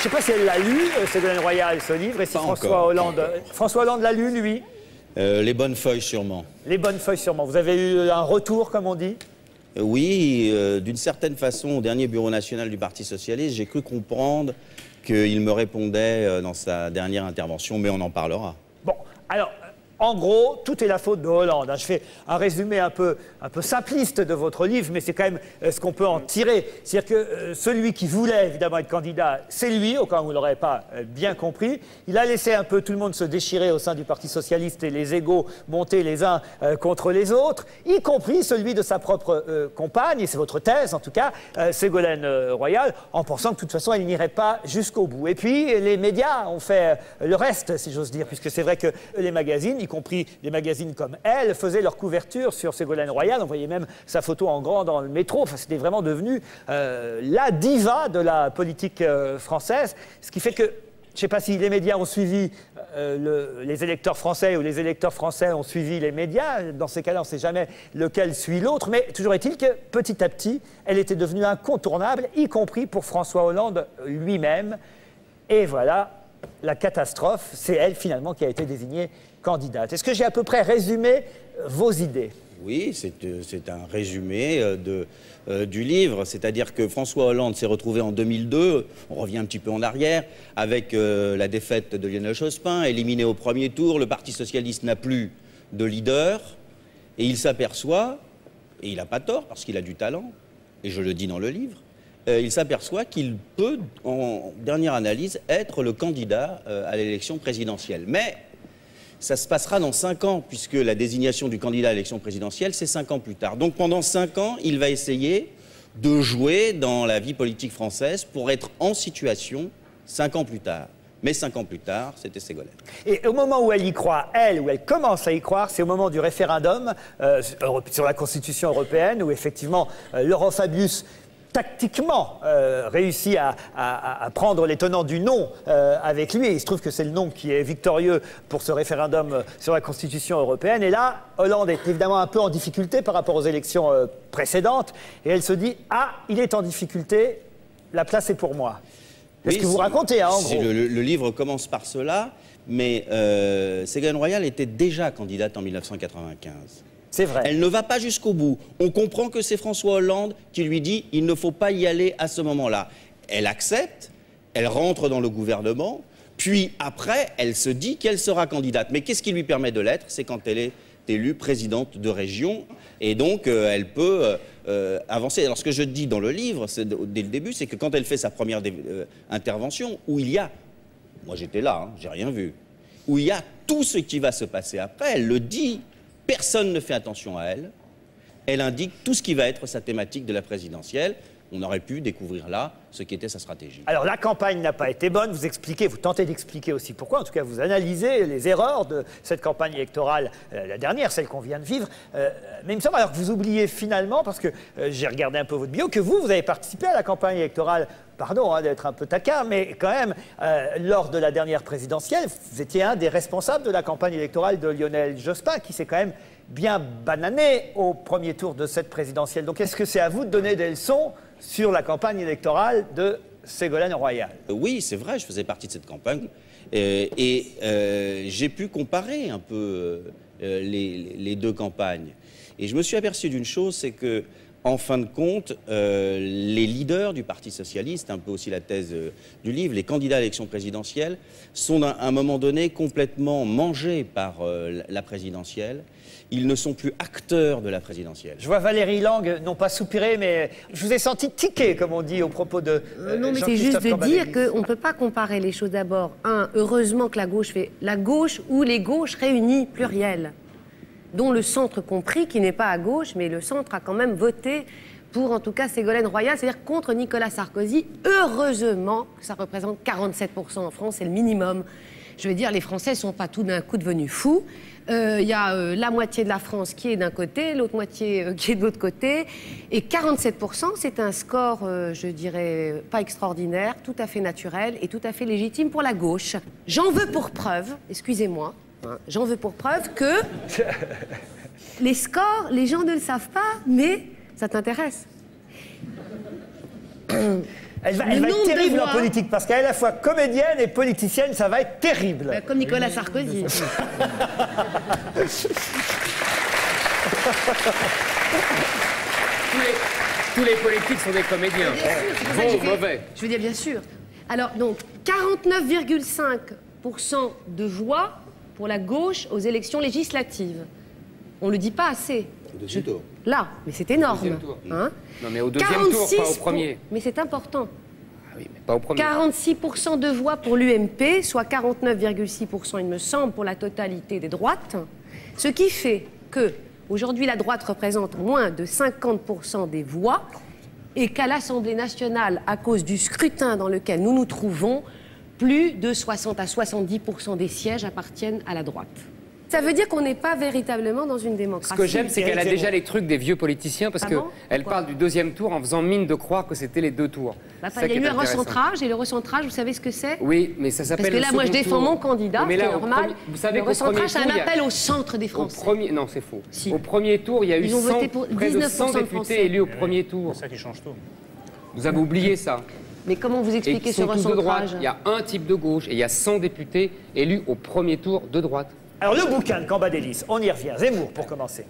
Je ne sais pas si elle l'a lu, euh, Ségolène Royal, ce livre, et si Pas François encore. Hollande. François Hollande l'a lu, lui? Euh, les bonnes feuilles, sûrement. Les bonnes feuilles, sûrement. Vous avez eu un retour, comme on dit? Euh, Oui, euh, d'une certaine façon, au dernier bureau national du Parti socialiste, j'ai cru comprendre qu'il me répondait euh, dans sa dernière intervention, mais on en parlera. Bon, alors, en gros, tout est la faute de Hollande. hein. Je fais un résumé un peu, simpliste de votre livre, mais c'est quand même euh, ce qu'on peut en tirer. C'est-à-dire que euh, celui qui voulait évidemment être candidat, c'est lui, au cas où vous ne l'aurez pas euh, bien compris. Il a laissé un peu tout le monde se déchirer au sein du Parti socialiste et les égaux monter les uns contre les autres, y compris celui de sa propre compagne, et c'est votre thèse en tout cas, Ségolène Royal, en pensant que de toute façon elle n'irait pas jusqu'au bout. Et puis les médias ont fait le reste, si j'ose dire, puisque c'est vrai que les magazines, compris des magazines comme Elle, faisaient leur couverture sur Ségolène Royal. On voyait même sa photo en grand dans le métro. Enfin, c'était vraiment devenu euh, la diva de la politique euh, française, ce qui fait que je ne sais pas si les médias ont suivi euh, le- les électeurs français ou les électeurs français ont suivi les médias. Dans ces cas-là, on ne sait jamais lequel suit l'autre. Mais toujours est-il que petit à petit, elle était devenue incontournable, y compris pour François Hollande lui-même. Et voilà, la catastrophe, c'est elle finalement qui a été désignée Est-ce que j'ai à peu près résumé euh, vos idées? Oui, c'est euh, c'est un résumé euh, du livre. C'est-à-dire que François Hollande s'est retrouvé en 2002, on revient un petit peu en arrière, avec la défaite de Lionel Jospin, éliminé au premier tour. Le Parti socialiste n'a plus de leader. Et il s'aperçoit, et il n'a pas tort parce qu'il a du talent, et je le dis dans le livre, il s'aperçoit qu'il peut, en dernière analyse, être le candidat à l'élection présidentielle. Mais ça se passera dans cinq ans, puisque la désignation du candidat à l'élection présidentielle, c'est cinq ans plus tard. Donc pendant cinq ans, il va essayer de jouer dans la vie politique française pour être en situation cinq ans plus tard. Mais cinq ans plus tard, c'était Ségolène. Et au moment où elle y croit, elle, où elle commence à y croire, c'est au moment du référendum euh, sur la Constitution européenne, où effectivement euh, l'Eurofabius tactiquement euh, réussit à, à- à prendre les tenants du non euh, avec lui. Et il se trouve que c'est le non qui est victorieux pour ce référendum euh, sur la Constitution européenne. Et là, Hollande est évidemment un peu en difficulté par rapport aux élections euh, précédentes. Et elle se dit, ah, il est en difficulté, la place est pour moi. C'est ce Oui, que vous racontez, hein, en gros. Le, le- livre commence par cela, mais Ségolène Royal était déjà candidate en 1995. C'est vrai. Elle ne va pas jusqu'au bout. On comprend que c'est François Hollande qui lui dit il ne faut pas y aller à ce moment-là. Elle accepte, elle rentre dans le gouvernement, puis après, elle se dit qu'elle sera candidate. Mais qu'est-ce qui lui permet de l'être? C'est quand elle est élue présidente de région. Et donc, euh, elle peut euh, euh, avancer. Alors, ce que je dis dans le livre, dès le début, c'est que quand elle fait sa première intervention, où il y a, moi j'étais là, hein, j'ai rien vu, où il y a tout ce qui va se passer après, elle le dit, personne ne fait attention à elle, elle indique tout ce qui va être sa thématique de la présidentielle. On aurait pu découvrir là ce qu'était sa stratégie. Alors la campagne n'a pas été bonne, vous expliquez, vous tentez d'expliquer aussi pourquoi, en tout cas vous analysez les erreurs de cette campagne électorale, euh, la dernière, celle qu'on vient de vivre, Euh, mais il me semble alors que vous oubliez finalement, parce que euh, j'ai regardé un peu votre bio, que vous, vous avez participé à la campagne électorale, pardon hein, d'être un peu taquin, mais quand même, lors de la dernière présidentielle, vous étiez un des responsables de la campagne électorale de Lionel Jospin, qui s'est quand même bien banané au premier tour de cette présidentielle. Donc est-ce que c'est à vous de donner des leçons sur la campagne électorale de Ségolène Royal Euh, Oui, c'est vrai, je faisais partie de cette campagne. Euh, et euh, j'ai pu comparer un peu les deux campagnes. Et je me suis aperçu d'une chose, c'est que, en fin de compte, euh, les leaders du Parti socialiste, un peu aussi la thèse euh, du livre, les candidats à l'élection présidentielle, sont à un moment donné complètement mangés par euh, la présidentielle. Ils ne sont plus acteurs de la présidentielle. Je vois Valérie Lang, non pas soupirer, mais je vous ai senti tiquer, comme on dit au propos de. euh, non, mais c'est juste de dire qu'on ne peut pas comparer les choses d'abord. Un, heureusement que la gauche fait la gauche ou les gauches réunies, pluriel, dont le centre compris, qui n'est pas à gauche, mais le centre a quand même voté pour, en tout cas, Ségolène Royal, c'est-à-dire contre Nicolas Sarkozy. Heureusement que ça représente 47% en France, c'est le minimum. Je veux dire, les Français ne sont pas tout d'un coup devenus fous. Euh, Il y a euh, la moitié de la France qui est d'un côté, l'autre moitié euh, qui est de l'autre côté. Et 47%, c'est un score, euh, je dirais, pas extraordinaire, tout à fait naturel et tout à fait légitime pour la gauche. J'en veux pour preuve, excusez-moi, j'en veux pour preuve que les scores, les gens ne le savent pas, mais ça t'intéresse. Elle va, Le elle va être terrible en politique parce qu'elle est à la fois comédienne et politicienne, ça va être terrible. Euh, Comme Nicolas Sarkozy. Tous les, tous les politiques sont des comédiens. Bien sûr, c'est pour ça que Bon j'ai ou fait- mauvais. Je veux dire, bien sûr. Alors, donc, 49,5% de voix pour la gauche aux élections législatives. On ne le dit pas assez. Au deuxième tour. Là, mais c'est énorme. tour. hein. Non, mais au deuxième tour, pas au 46 premier. pour- Mais c'est important. Ah oui, mais pas au premier. 46% de voix pour l'UMP, soit 49,6% il me semble pour la totalité des droites, ce qui fait que aujourd'hui la droite représente moins de 50% des voix et qu'à l'Assemblée nationale, à cause du scrutin dans lequel nous nous trouvons, plus de 60 à 70% des sièges appartiennent à la droite. Ça veut dire qu'on n'est pas véritablement dans une Ce démocratie. que j'aime, c'est qu'elle a déjà les trucs des vieux politiciens parce Ah que bon elle Pourquoi parle du deuxième tour en faisant mine de croire que c'était les deux tours. Bah, il y a eu un recentrage et le recentrage, vous savez ce que c'est? Oui, mais ça s'appelle. Parce que le là, moi, je défends tour. mon candidat, Mais c'est là, au normal. premier- Vous savez le recentrage, c'est un a- appel au centre des Au Français. premier, non, c'est faux. Si. Au premier tour, il y a eu Ils ont 100 voté pour près de 100 19% de députés Français. élus au premier tour. C'est ça qui change tout. Vous avez oublié ça. Mais comment vous expliquez ce recentrage? Il y a un type de gauche et il y a 100 députés élus au premier tour de droite. Alors le bouquin de Cambadélis, on y revient. Zemmour pour commencer.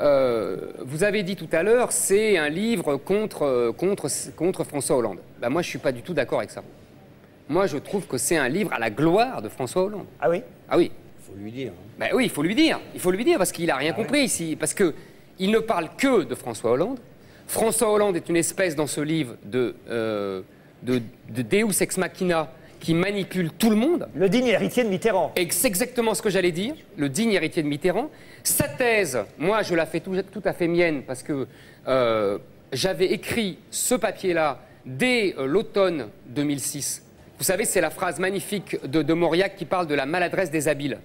Euh, vous avez dit tout à l'heure, c'est un livre contre, contre, contre François Hollande. Ben, moi, je suis pas du tout d'accord avec ça. Moi, je trouve que c'est un livre à la gloire de François Hollande. Ah oui? Ah oui, faut lui dire. hein. Ben oui, il faut lui dire. Il faut lui dire parce qu'il a rien compris ici. Parce que il ne parle que de François Hollande. François Hollande est une espèce dans ce livre de, euh, de, de Deus ex machina qui manipule tout le monde. Le digne héritier de Mitterrand. Et c'est exactement ce que j'allais dire, le digne héritier de Mitterrand. Sa thèse, moi, je la fais tout, tout à fait mienne parce que euh, j'avais écrit ce papier-là dès euh, l'automne 2006. Vous savez, c'est la phrase magnifique de, de Mauriac qui parle de la maladresse des habiles.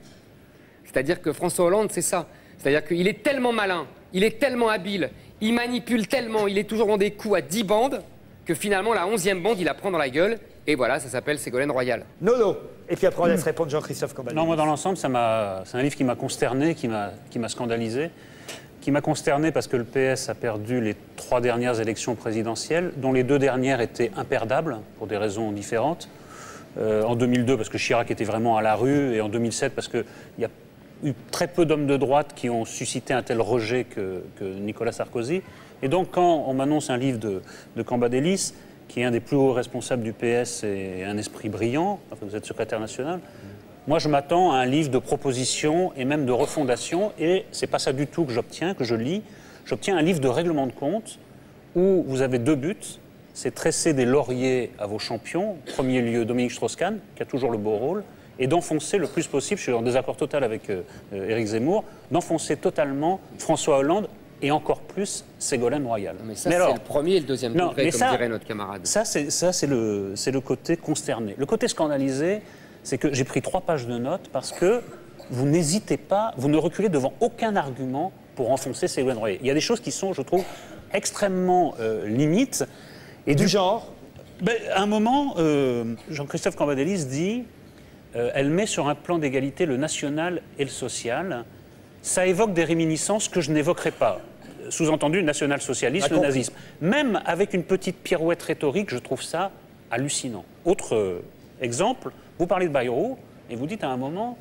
C'est-à-dire que François Hollande, c'est ça. C'est-à-dire qu'il est tellement malin, il est tellement habile, il manipule tellement, il est toujours dans des coups à 10 bandes, que finalement, la 11e bande, il la prend dans la gueule. Et voilà, ça s'appelle Ségolène Royal. Nolo. Et puis après on laisse répondre Jean-Christophe Cambadélis. Non, moi, dans l'ensemble, c'est un livre qui m'a consterné, qui m'a qui m'a scandalisé, qui m'a consterné parce que le PS a perdu les trois dernières élections présidentielles, dont les deux dernières étaient imperdables pour des raisons différentes. Euh, en 2002, parce que Chirac était vraiment à la rue, et en 2007, parce qu'il y a eu très peu d'hommes de droite qui ont suscité un tel rejet que, que Nicolas Sarkozy. Et donc, quand on m'annonce un livre de, Cambadélis, qui est un des plus hauts responsables du PS et un esprit brillant, enfin, vous êtes secrétaire national, moi, je m'attends à un livre de propositions et même de refondation, et c'est pas ça du tout que j'obtiens, que je lis. J'obtiens un livre de règlement de compte où vous avez deux buts. C'est tresser des lauriers à vos champions, premier lieu Dominique Strauss-Kahn, qui a toujours le beau rôle, et d'enfoncer le plus possible, je suis en désaccord total avec euh, Éric Zemmour, d'enfoncer totalement François Hollande et encore plus Ségolène Royal. Mais ça, c'est alors- le premier et le deuxième Non, degré, mais comme ça- dirait notre camarade. ça, c'est ça, c'est le, c'est le côté consterné. Le côté scandalisé, c'est que j'ai pris trois pages de notes parce que vous n'hésitez pas, vous ne reculez devant aucun argument pour enfoncer Ségolène Royal. Il y a des choses qui sont, je trouve, extrêmement euh, limites. Et Du genre ben, à un moment, euh, Jean-Christophe Cambadélis dit euh, elle met sur un plan d'égalité le national et le social. Ça évoque des réminiscences que je n'évoquerai pas. Sous-entendu, national-socialisme, le nazisme. Même avec une petite pirouette rhétorique, je trouve ça hallucinant. Autre euh, exemple, vous parlez de Bayrou et vous dites à un moment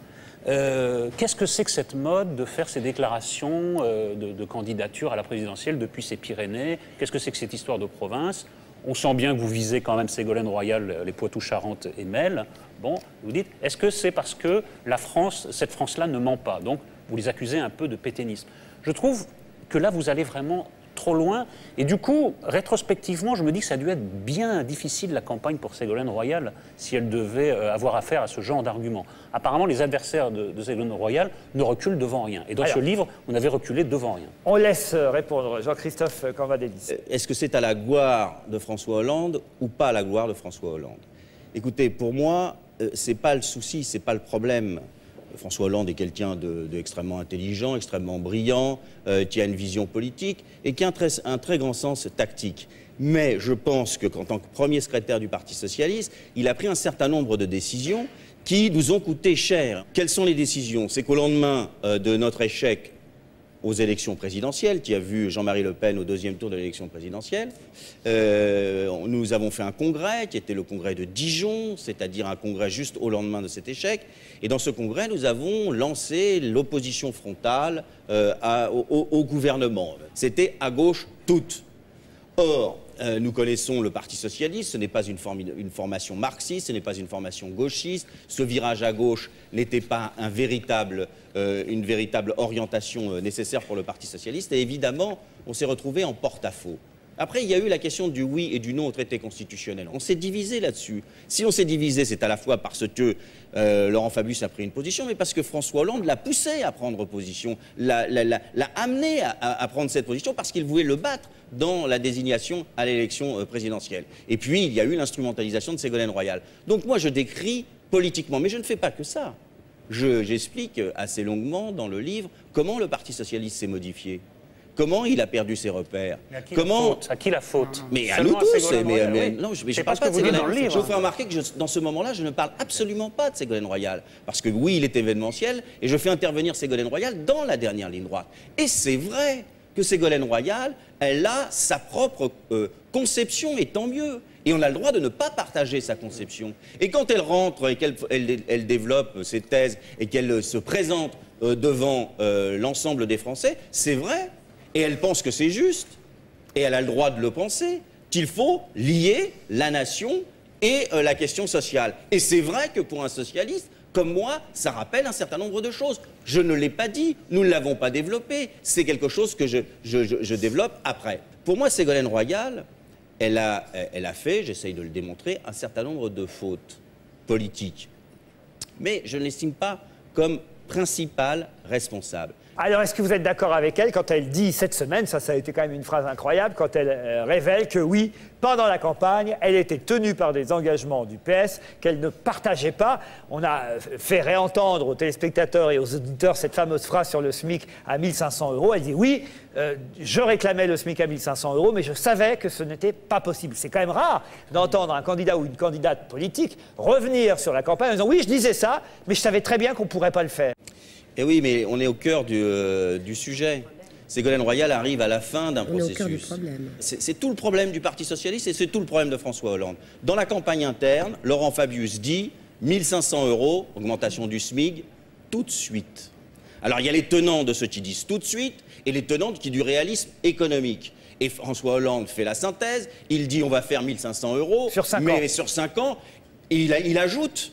euh, qu'est-ce que c'est que cette mode de faire ces déclarations euh, de, de candidature à la présidentielle depuis ces Pyrénées? Qu'est-ce que c'est que cette histoire de province? On sent bien que vous visez quand même Ségolène Royal, les Poitou-Charentes et Mel. Bon, vous dites, est-ce que c'est parce que la France, cette France-là ne ment pas? Donc, vous les accusez un peu de pétainisme. Je trouve que là, vous allez vraiment trop loin. Et du coup, rétrospectivement, je me dis que ça a dû être bien difficile la campagne pour Ségolène Royal si elle devait euh, avoir affaire à ce genre d'arguments. Apparemment, les adversaires de, de Ségolène Royal ne reculent devant rien. Et dans Alors. ce livre, on avait reculé devant rien. On laisse euh, répondre Jean-Christophe Cambadélis. Est-ce que c'est à la gloire de François Hollande ou pas à la gloire de François Hollande? Écoutez, pour moi, euh, c'est pas le souci, c'est pas le problème. François Hollande est quelqu'un de, de intelligent, extrêmement brillant, euh, qui a une vision politique et qui a un très, un très grand sens tactique. Mais je pense que qu'en tant que premier secrétaire du Parti socialiste, il a pris un certain nombre de décisions qui nous ont coûté cher. Quelles sont les décisions? C'est qu'au lendemain euh, de notre échec aux élections présidentielles, qui a vu Jean-Marie Le Pen au deuxième tour de l'élection présidentielle. Euh, nous avons fait un congrès qui était le congrès de Dijon, c'est-à-dire un congrès juste au lendemain de cet échec. Et dans ce congrès, nous avons lancé l'opposition frontale euh, au gouvernement. C'était à gauche toute. Or, euh, nous connaissons le Parti socialiste, ce n'est pas une, formation marxiste, ce n'est pas une formation gauchiste. Ce virage à gauche n'était pas euh, une véritable orientation euh, nécessaire pour le Parti socialiste. Et évidemment, on s'est retrouvé en porte-à-faux. Après, il y a eu la question du oui et du non au traité constitutionnel. On s'est divisé là-dessus. Si on s'est divisé, c'est à la fois parce que euh, Laurent Fabius a pris une position, mais parce que François Hollande l'a poussé à prendre position, l'a, amené à, prendre cette position parce qu'il voulait le battre dans la désignation à l'élection euh, présidentielle. Et puis, il y a eu l'instrumentalisation de Ségolène Royal. Donc moi, je décris politiquement, mais je ne fais pas que ça. Je- j'explique assez longuement dans le livre comment le Parti socialiste s'est modifié, comment il a perdu ses repères, Mais à qui la comment faute? À qui la faute? Mais à nous tous. Mais, Royal, mais- oui. non, je, mais je parle pas de Ségolène. livre. Je vous fais remarquer que je- dans ce moment-là, je ne parle absolument pas de Ségolène Royal. Parce que oui, il est événementiel et je fais intervenir Ségolène Royal dans la dernière ligne droite. Et c'est vrai que Ségolène Royal, elle a sa propre euh, conception et tant mieux. Et on a le droit de ne pas partager sa conception. Et quand elle rentre et qu'elle elle- elle développe ses thèses et qu'elle se présente euh, devant euh, l'ensemble des Français, c'est vrai. Et elle pense que c'est juste et elle a le droit de le penser, qu'il faut lier la nation et euh, la question sociale. Et c'est vrai que pour un socialiste, comme moi, ça rappelle un certain nombre de choses. Je ne l'ai pas dit, nous ne l'avons pas développé, c'est quelque chose que je, développe après. Pour moi, Ségolène Royal, elle a, elle a fait, j'essaye de le démontrer, un certain nombre de fautes politiques. Mais je ne l'estime pas comme principal responsable. Alors, est-ce que vous êtes d'accord avec elle quand elle dit cette semaine, ça, ça a été quand même une phrase incroyable, quand elle euh, révèle que oui, pendant la campagne, elle était tenue par des engagements du PS qu'elle ne partageait pas. On a euh, fait réentendre aux téléspectateurs et aux auditeurs cette fameuse phrase sur le SMIC à 1500 euros. Elle dit oui, euh, je réclamais le SMIC à 1500 euros, mais je savais que ce n'était pas possible. C'est quand même rare d'entendre un candidat ou une candidate politique revenir sur la campagne en disant oui, je disais ça, mais je savais très bien qu'on ne pourrait pas le faire. Et oui, mais on est au cœur du, euh, du sujet. Ségolène Royal arrive à la fin d'un processus. C'est tout le problème du Parti Socialiste et c'est tout le problème de François Hollande. Dans la campagne interne, Laurent Fabius dit 1500 euros, augmentation du SMIG, tout de suite. Alors il y a les tenants de ceux qui disent tout de suite et les tenants qui du réalisme économique. Et François Hollande fait la synthèse, il dit on va faire 1500 euros, Sur cinq mais ans. sur 5 ans, et il, ajoute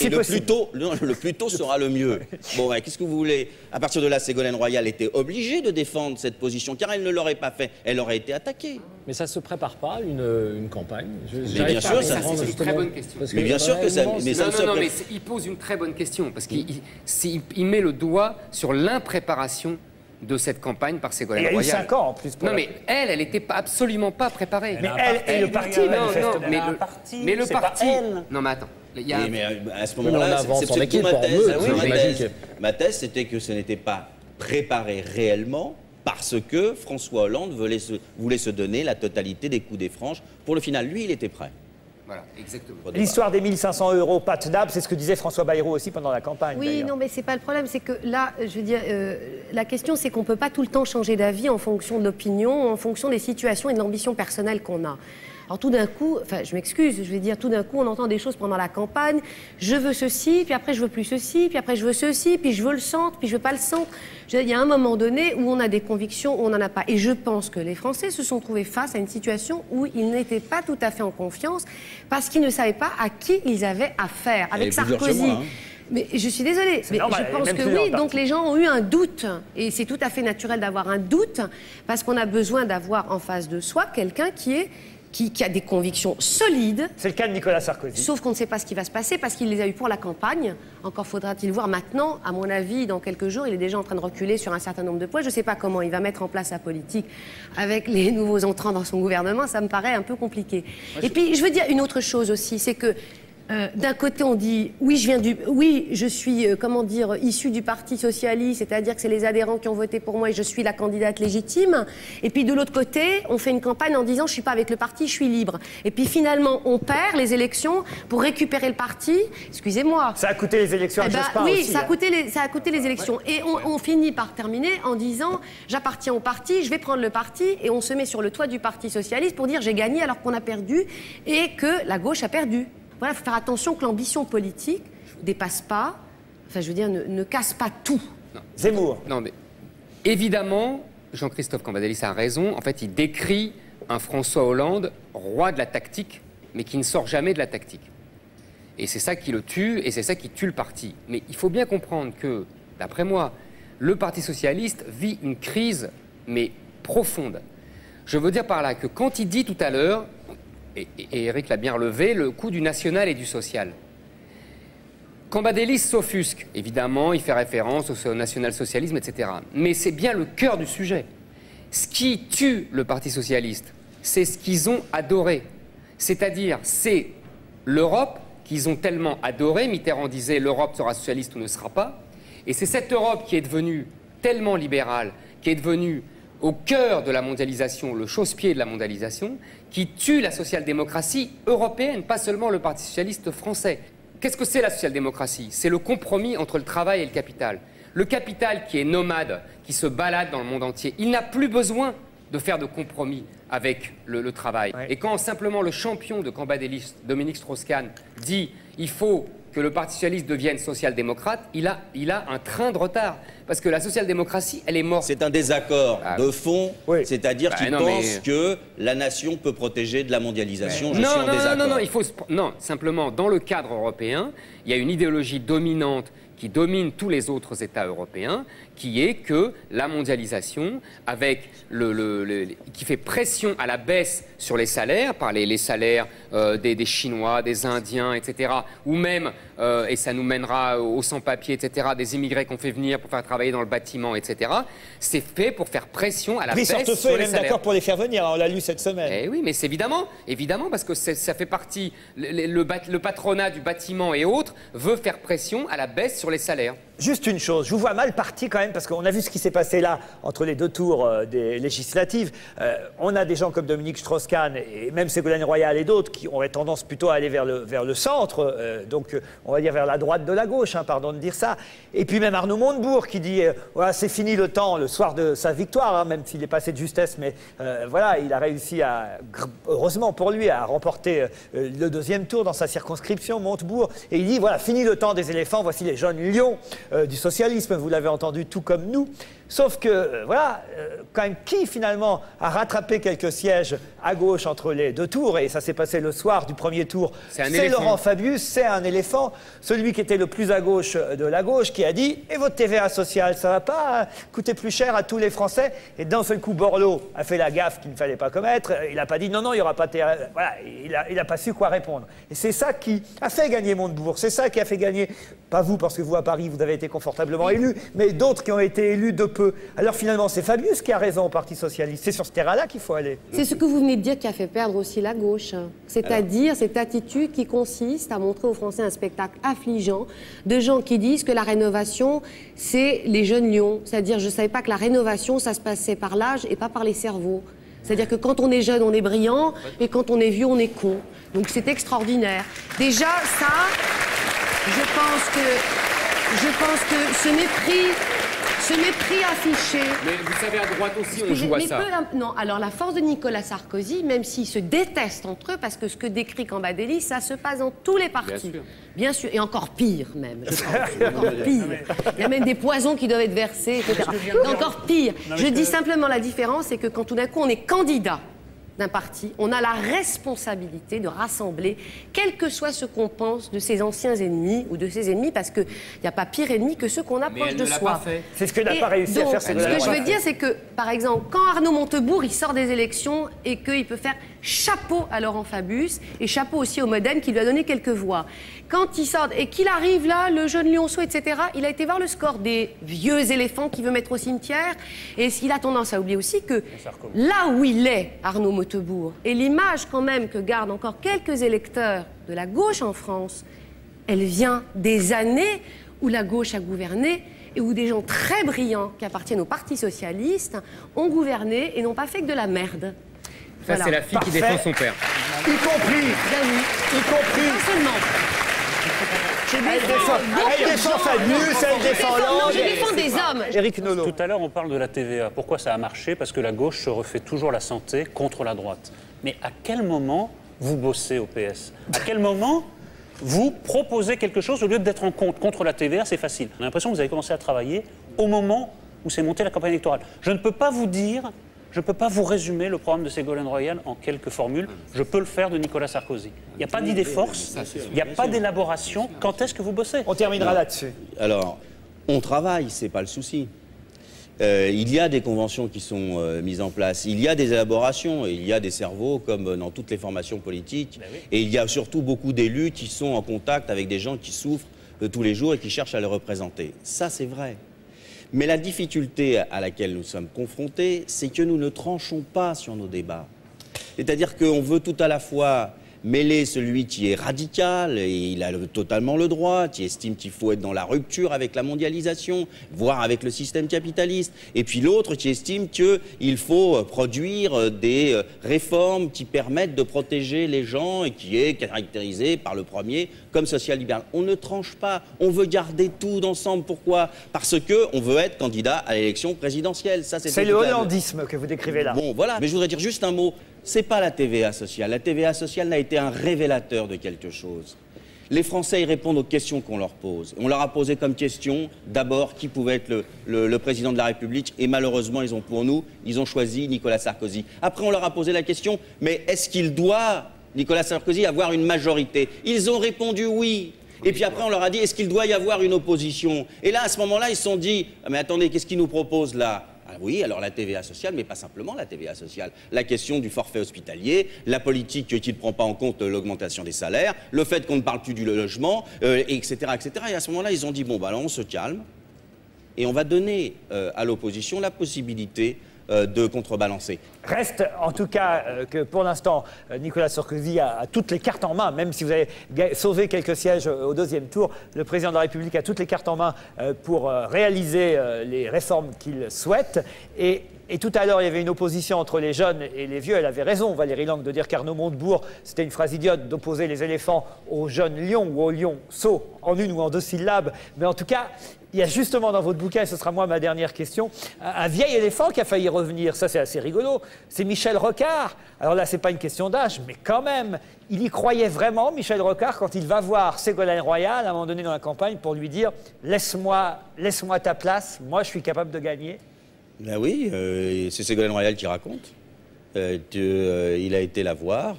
et le plus tôt, le, le plus tôt sera le mieux. Bon, ouais, qu'est-ce que vous voulez? À partir de là, Ségolène Royal était obligée de défendre cette position, car elle ne l'aurait pas fait. Elle aurait été attaquée. Mais ça se prépare pas, une, une campagne Je- Mais bien sûr, ça- c'est une très bonne question. Mais bien sûr que ça- mais c'est- ça non, ne non, non, mais il pose une très bonne question parce qu'il il- il- met le doigt sur l'impréparation de cette campagne par Il Ségolène y a eu Royal. 5 ans en plus. pour Non, la- mais elle, elle n'était pas, absolument pas préparée. Mais elle et le parti, non, non, mais Elle le parti, mais le parti. elle. Non, mais attends. Il y a Oui, mais à ce moment-là, avance c'est ma en thèse. c'est ma thèse. que- Ma thèse, c'était que ce n'était pas préparé réellement parce que François Hollande voulait se, voulait se donner la totalité des coups des franges. Pour le final, lui, il était prêt. Voilà, exactement. L'histoire des 1500 euros pas tenable, c'est ce que disait François Bayrou aussi pendant la campagne. Oui, non, mais c'est pas le problème. C'est que là, je veux dire, euh, la question, c'est qu'on peut pas tout le temps changer d'avis en fonction de l'opinion, en fonction des situations et de l'ambition personnelle qu'on a. Alors tout d'un coup, enfin, je m'excuse, je vais dire, tout d'un coup, on entend des choses pendant la campagne. Je veux ceci, puis après je veux plus ceci, puis après je veux ceci, puis je veux le centre, puis je veux pas le centre. Je veux dire, Il y a un moment donné où on a des convictions, où on n'en a pas. Et je pense que les Français se sont trouvés face à une situation où ils n'étaient pas tout à fait en confiance parce qu'ils ne savaient pas à qui ils avaient affaire. Avec Sarkozy. hein. Mais je suis désolée, mais normal, je pense que oui. Donc les gens ont eu un doute, et c'est tout à fait naturel d'avoir un doute, parce qu'on a besoin d'avoir en face de soi quelqu'un qui est qui, qui a des convictions solides. C'est le cas de Nicolas Sarkozy. Sauf qu'on ne sait pas ce qui va se passer parce qu'il les a eu pour la campagne. Encore faudra-t-il voir maintenant. À mon avis, dans quelques jours, il est déjà en train de reculer sur un certain nombre de points. Je ne sais pas comment il va mettre en place sa politique avec les nouveaux entrants dans son gouvernement. Ça me paraît un peu compliqué. Et puis, je veux dire une autre chose aussi, c'est que Euh, D'un côté, on dit oui, je viens du, oui, je suis, euh, comment dire, issu du Parti socialiste, c'est-à-dire que c'est les adhérents qui ont voté pour moi et je suis la candidate légitime. Et puis de l'autre côté, on fait une campagne en disant je suis pas avec le parti, je suis libre. Et puis finalement, on perd les élections pour récupérer le parti. Excusez-moi. Ça a coûté les élections à Eh ben, Jospin oui, aussi, ça, a hein. coûté les, ça a coûté les élections. Et on, on finit par terminer en disant j'appartiens au parti, je vais prendre le parti, et on se met sur le toit du Parti socialiste pour dire j'ai gagné alors qu'on a perdu et que la gauche a perdu. Voilà, il faut faire attention que l'ambition politique ne dépasse pas, enfin je veux dire, ne, ne casse pas tout. Zemmour. Non, mais évidemment, Jean-Christophe Cambadélis a raison. En fait, il décrit un François Hollande roi de la tactique, mais qui ne sort jamais de la tactique. Et c'est ça qui le tue, et c'est ça qui tue le parti. Mais il faut bien comprendre que, d'après moi, le Parti socialiste vit une crise, mais profonde. Je veux dire par là que quand il dit tout à l'heure, et, Eric l'a bien relevé, le coup du national et du social. Cambadélis s'offusque. Évidemment, il fait référence au national-socialisme, etc. Mais c'est bien le cœur du sujet. Ce qui tue le Parti socialiste, c'est ce qu'ils ont adoré. C'est-à-dire, c'est l'Europe qu'ils ont tellement adoré. Mitterrand disait l'Europe sera socialiste ou ne sera pas. Et c'est cette Europe qui est devenue tellement libérale, qui est devenue au cœur de la mondialisation, le chausse-pied de la mondialisation, qui tue la social-démocratie européenne, pas seulement le Parti socialiste français. Qu'est-ce que c'est la social-démocratie? C'est le compromis entre le travail et le capital. Le capital qui est nomade, qui se balade dans le monde entier, il n'a plus besoin de faire de compromis avec le, le travail. Ouais. Et quand simplement le champion de Cambadélis, Dominique Strauss-Kahn, dit il faut que le Parti socialiste devienne social-démocrate, il a, il a un train de retard. Parce que la social-démocratie, elle est morte. C'est un désaccord Ah. de fond, Oui. c'est-à-dire Bah, qu'il pense mais- que la nation peut protéger de la mondialisation. Je non, suis en non, non, désaccord. non, non, il faut non, simplement dans le cadre européen, il y a une idéologie dominante qui domine tous les autres États européens, qui est que la mondialisation, avec le, le- le- qui fait pression à la baisse sur les salaires, par les, les salaires euh, des, des Chinois, des Indiens, etc., ou même, euh, et ça nous mènera aux sans-papiers, etc., des immigrés qu'on fait venir pour faire travailler dans le bâtiment, etc., c'est fait pour faire pression à la Brice baisse Hortefeux sur est les même d'accord pour les faire venir, hein, on l'a lu cette semaine. Eh oui, mais c'est évidemment, évidemment, parce que ça fait partie. Le, le patronat du bâtiment et autres veut faire pression à la baisse sur les salaires. Juste une chose, je vous vois mal parti quand même, parce qu'on a vu ce qui s'est passé là, entre les deux tours euh, des législatives. Euh, on a des gens comme Dominique Strauss-Kahn et même Ségolène Royal et d'autres qui auraient tendance plutôt à aller vers le, centre, euh, donc on va dire vers la droite de la gauche, hein, pardon de dire ça. Et puis même Arnaud Montebourg qui dit, voilà, c'est fini le temps, le soir de sa victoire, hein, même s'il est passé de justesse, mais voilà, il a réussi à, heureusement pour lui, à remporter le deuxième tour dans sa circonscription, Montebourg. Et il dit, voilà, fini le temps des éléphants, voici les jeunes lions euh, du socialisme, vous l'avez entendu tout comme nous. Sauf que, euh, voilà, euh, quand même, qui finalement a rattrapé quelques sièges à gauche entre les deux tours, et ça s'est passé le soir du premier tour, C'est. Laurent Fabius, c'est un éléphant, celui qui était le plus à gauche de la gauche, qui a dit Et votre TVA sociale, ça va pas euh, coûter plus cher à tous les Français Et d'un seul coup, Borloo a fait la gaffe qu'il ne fallait pas commettre. Il n'a pas dit Non, non, il n'y aura pas de TVA. Voilà, il n'a il a pas su quoi répondre. Et c'est ça qui a fait gagner Montebourg. C'est ça qui a fait gagner, pas vous, parce que vous, à Paris, vous avez été confortablement élu, mais d'autres qui ont été élus de peu. Alors finalement, c'est Fabius qui a raison au Parti Socialiste. C'est sur ce terrain-là qu'il faut aller. C'est ce que vous venez de dire qui a fait perdre aussi la gauche. C'est-à-dire cette attitude qui consiste à montrer aux Français un spectacle affligeant de gens qui disent que la rénovation, c'est les jeunes lions. C'est-à-dire, je ne savais pas que la rénovation, ça se passait par l'âge et pas par les cerveaux. C'est-à-dire que quand on est jeune, on est brillant, et quand on est vieux, on est con. Donc c'est extraordinaire. Déjà, ça, je pense que, je pense que ce mépris, ce mépris affiché, Mais vous savez, à droite aussi, on joue à mais ça. peu non, alors la force de Nicolas Sarkozy, même s'ils se détestent entre eux, parce que ce que décrit Cambadélis, ça se passe dans tous les partis. sûr. Bien sûr, et encore pire même, je pense. encore pire. Il y a même des poisons qui doivent être versés, etc. Encore pire. Je dis simplement la différence, c'est que quand tout d'un coup on est candidat d'un parti, on a la responsabilité de rassembler, quel que soit ce qu'on pense de ses anciens ennemis ou de ses ennemis, parce qu'il n'y a pas pire ennemi que ceux qu'on approche elle de soi. pas fait. C'est ce que n'a pas réussi à faire Ce que je veux dire, c'est que, par exemple, quand Arnaud Montebourg, il sort des élections et qu'il peut faire chapeau à Laurent Fabius et chapeau aussi au Modène qui lui a donné quelques voix. Quand il sort et qu'il arrive là, le jeune lionceau, etc., il a été voir le score des vieux éléphants qu'il veut mettre au cimetière. Et il a tendance à oublier aussi que là où il est, Arnaud Montebourg, et l'image quand même que gardent encore quelques électeurs de la gauche en France, elle vient des années où la gauche a gouverné et où des gens très brillants qui appartiennent au Parti socialiste ont gouverné et n'ont pas fait que de la merde. Ça, Voilà. c'est la fille qui défend son père. Y compris, y compris. Pas seulement. Elle défend, elle défend. Fabius, elle Je défend défends- non, je défends des hommes. Éric Nolot. Tout à l'heure, on parle de la TVA. Pourquoi ça a marché? Parce que la gauche se refait toujours la santé contre la droite. Mais à quel moment vous bossez au PS À quel moment vous proposez quelque chose au lieu d'être en compte? Contre la TVA C'est facile. On a l'impression que vous avez commencé à travailler au moment où s'est montée la campagne électorale. Je ne peux pas vous dire, je ne peux pas vous résumer le programme de Ségolène Royal en quelques formules. Je peux le faire de Nicolas Sarkozy. Il n'y a pas d'idée force, il n'y a pas d'élaboration. Quand est-ce que vous bossez? On terminera là-dessus. Alors, on travaille, c'est pas le souci. Euh, il y a des conventions qui sont euh, mises en place, il y a des élaborations, il y a des cerveaux comme dans toutes les formations politiques, et il y a surtout beaucoup d'élus qui sont en contact avec des gens qui souffrent euh, tous les jours et qui cherchent à les représenter. Ça, c'est vrai. Mais la difficulté à laquelle nous sommes confrontés, c'est que nous ne tranchons pas sur nos débats. C'est-à-dire qu'on veut tout à la fois mêler celui qui est radical, et il a le- totalement le droit, qui estime qu'il faut être dans la rupture avec la mondialisation, voire avec le système capitaliste, et puis l'autre qui estime qu'il faut euh, produire euh, des euh, réformes qui permettent de protéger les gens et qui est caractérisé par le premier comme social-libéral. On ne tranche pas, on veut garder tout ensemble. Pourquoi? Parce que on veut être candidat à l'élection présidentielle. Ça, C'est le hollandisme que vous décrivez là. Bon, voilà. Mais je voudrais dire juste un mot. C'est pas la TVA sociale. La TVA sociale n'a été un révélateur de quelque chose. Les Français y répondent aux questions qu'on leur pose. On leur a posé comme question, d'abord, qui pouvait être le, président de la République. Et malheureusement, ils ont pour nous, ils ont choisi Nicolas Sarkozy. Après, on leur a posé la question, mais est-ce qu'il doit, Nicolas Sarkozy, avoir une majorité? Ils ont répondu oui. Et puis après, on leur a dit, est-ce qu'il doit y avoir une opposition? Et là, à ce moment-là, ils se sont dit, Ah, mais attendez, qu'est-ce qu'ils nous proposent là? Oui, alors la TVA sociale, mais pas simplement la TVA sociale. La question du forfait hospitalier, la politique qui ne prend pas en compte l'augmentation des salaires, le fait qu'on ne parle plus du logement, euh, etc., etc. Et à ce moment-là, ils ont dit, bon, bah, alors on se calme et on va donner euh, à l'opposition la possibilité de contrebalancer. Reste en tout cas euh, que pour l'instant, euh, Nicolas Sarkozy a, toutes les cartes en main, même si vous avez sauvé quelques sièges euh, au deuxième tour. Le président de la République a toutes les cartes en main euh, pour euh, réaliser euh, les réformes qu'il souhaite. Et, tout à l'heure, il y avait une opposition entre les jeunes et les vieux. Elle avait raison, Valérie Lang, de dire qu'Arnaud Montebourg, c'était une phrase idiote d'opposer les éléphants aux jeunes lions ou aux lions sauts en une ou en deux syllabes. Mais en tout cas, il y a justement dans votre bouquin, et ce sera moi ma dernière question, un, vieil éléphant qui a failli revenir. Ça, c'est assez rigolo. C'est Michel Rocard. Alors là, c'est pas une question d'âge, mais quand même, il y croyait vraiment, Michel Rocard, quand il va voir Ségolène Royal à un moment donné dans la campagne pour lui dire Laisse-moi laisse ta place, moi je suis capable de gagner. Ben oui, euh, c'est Ségolène Royal qui raconte. Euh, euh, il a été la voir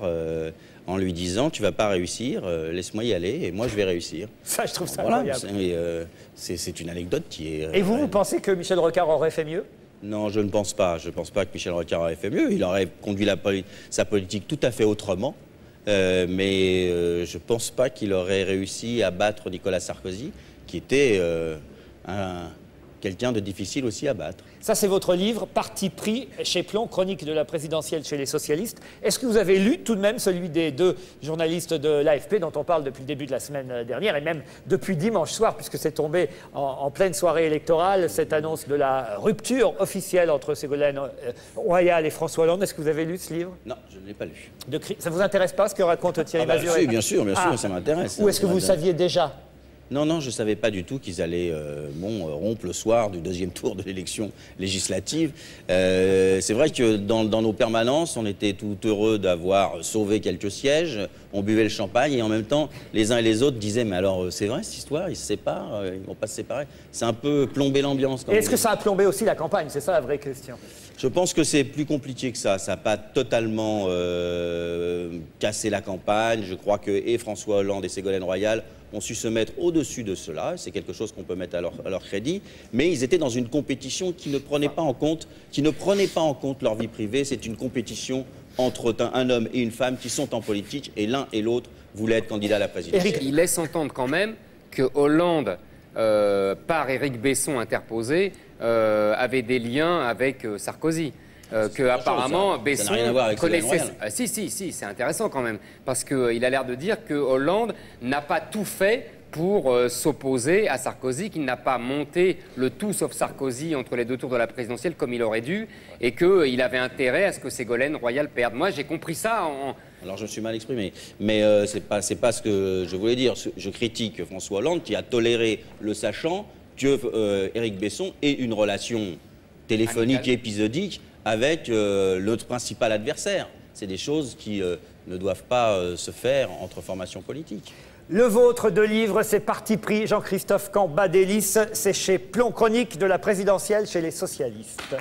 en lui disant Tu vas pas réussir, euh, laisse-moi y aller et moi je vais réussir. Ça, je trouve ça Voilà, incroyable. c'est mais, euh, c'est une anecdote qui est. euh, Et vous, vous pensez que Michel Rocard aurait fait mieux? Non, je ne pense pas. Je ne pense pas que Michel Rocard aurait fait mieux. Il aurait conduit la poli- sa politique tout à fait autrement. Euh, mais euh, je ne pense pas qu'il aurait réussi à battre Nicolas Sarkozy, qui était euh, un- quelqu'un de difficile aussi à battre. Ça, c'est votre livre, Parti pris chez Plon, chronique de la présidentielle chez les socialistes. Est-ce que vous avez lu tout de même celui des deux journalistes de l'AFP dont on parle depuis le début de la semaine dernière et même depuis dimanche soir, puisque c'est tombé en, en pleine soirée électorale, cette annonce de la rupture officielle entre Ségolène euh, Royal et François Hollande. Est-ce que vous avez lu ce livre? Non, je ne l'ai pas lu. de Ça vous intéresse pas ce que raconte Thierry Ah bah, Mazuret si, bien sûr, bien sûr, Ah. ça m'intéresse. Ou est-ce que vous saviez déjà? Non, non, je ne savais pas du tout qu'ils allaient euh, bon, euh, rompre le soir du deuxième tour de l'élection législative. Euh, c'est vrai que dans, dans nos permanences, on était tout heureux d'avoir sauvé quelques sièges, on buvait le champagne et en même temps, les uns et les autres disaient Mais alors, c'est vrai cette histoire, ils se séparent, ils vont pas se séparer. C'est un peu plomber l'ambiance. est-ce que ça a plombé aussi la campagne? C'est ça la vraie question. Je pense que c'est plus compliqué que ça. Ça n'a pas totalement euh, cassé la campagne. Je crois que et François Hollande et Ségolène Royal ont su se mettre au-dessus de cela. C'est quelque chose qu'on peut mettre à leur, crédit. Mais ils étaient dans une compétition qui ne prenait pas en compte, leur vie privée. C'est une compétition entre un, homme et une femme qui sont en politique et l'un et l'autre voulaient être candidats à la présidentielle. Éric- Il laisse entendre quand même que Hollande, euh, par Éric Besson interposé, euh, avait des liens avec euh, Sarkozy. Euh, que autre chose, apparemment ça. Ça Besson n'a rien à voir avec Ségolène connaissait. Ah, si, si, si, c'est intéressant quand même. Parce qu'il a l'air de dire que Hollande n'a pas tout fait pour euh, s'opposer à Sarkozy, qu'il n'a pas monté le tout sauf Sarkozy entre les deux tours de la présidentielle comme il aurait dû, et qu'il avait intérêt à ce que Ségolène Royal perde. Moi, j'ai compris ça en, Alors je me suis mal exprimé, mais euh, c'est pas c'est pas ce que je voulais dire. Je critique François Hollande qui a toléré le sachant que euh, Éric Besson ait une relation téléphonique et épisodique avec euh, notre principal adversaire. C'est des choses qui euh, ne doivent pas euh, se faire entre formations politiques. Le vôtre de livre, c'est Parti pris, Jean-Christophe Cambadélis, c'est chez Plomb Chronique de la présidentielle chez les socialistes.